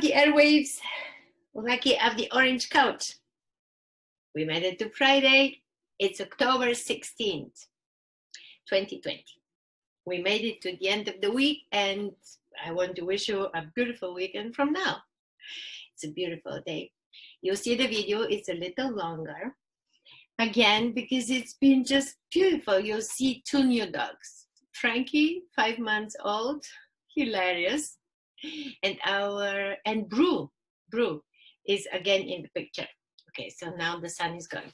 the airwaves, lucky of the orange coat. We made it to Friday. It's October 16th, 2020. We made it to the end of the week, and I want to wish you a beautiful weekend from now. It's a beautiful day. You'll see the video, it's a little longer. Again, because it's been just beautiful. You'll see two new dogs. Frankie, five months old, hilarious. And our, and Brew, Brew is again in the picture. Okay, so now the sun is gone.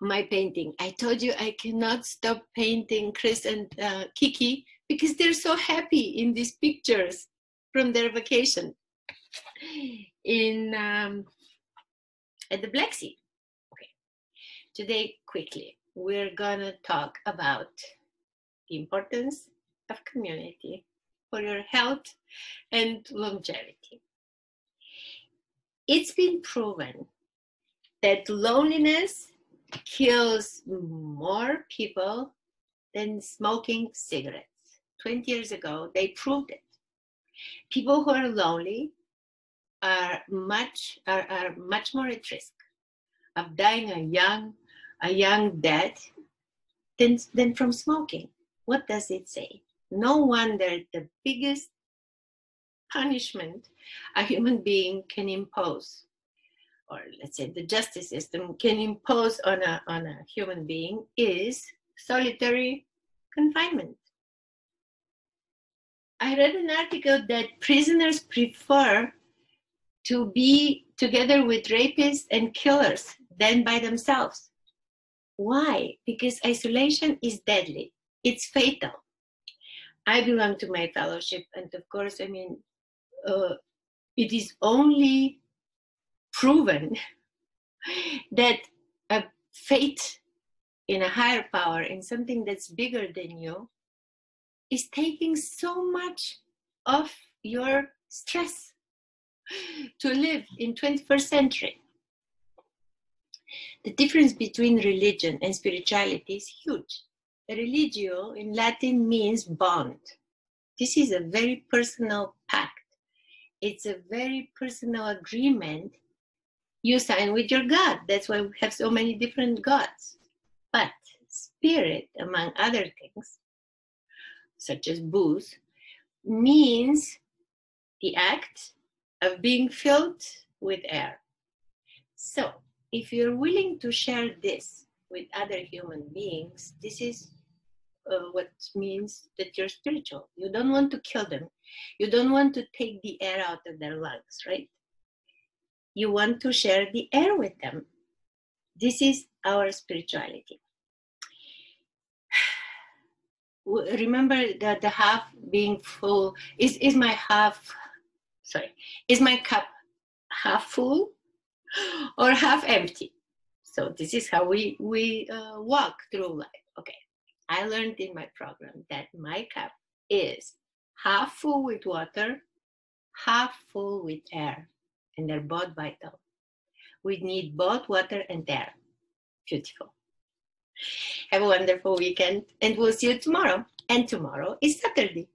My painting. I told you I cannot stop painting Chris and uh, Kiki because they're so happy in these pictures from their vacation in um, at the Black Sea. Okay, today quickly we're gonna talk about the importance of community for your health and longevity. It's been proven that loneliness kills more people than smoking cigarettes. 20 years ago, they proved it. People who are lonely are much are, are much more at risk of dying a young a young death than, than from smoking. What does it say? No wonder the biggest punishment a human being can impose, or let's say the justice system can impose on a, on a human being, is solitary confinement. I read an article that prisoners prefer to be together with rapists and killers than by themselves. Why? Because isolation is deadly, it's fatal. I belong to my fellowship, and of course, I mean, uh, it is only proven that a faith in a higher power, in something that's bigger than you, is taking so much of your stress to live in 21st century. The difference between religion and spirituality is huge. Religio in Latin means bond. This is a very personal pact. It's a very personal agreement you sign with your God. That's why we have so many different gods. But spirit, among other things, such as booze, means the act of being filled with air. So, if you're willing to share this with other human beings, this is uh, what means that you're spiritual. You don't want to kill them. You don't want to take the air out of their lungs, right? You want to share the air with them. This is our spirituality. Remember that the half being full is, is my half sorry, is my cup half full or half empty? So this is how we, we uh, walk through life. Okay, I learned in my program that my cup is half full with water, half full with air, and they're both vital. We need both water and air. Beautiful. Have a wonderful weekend, and we'll see you tomorrow. And tomorrow is Saturday.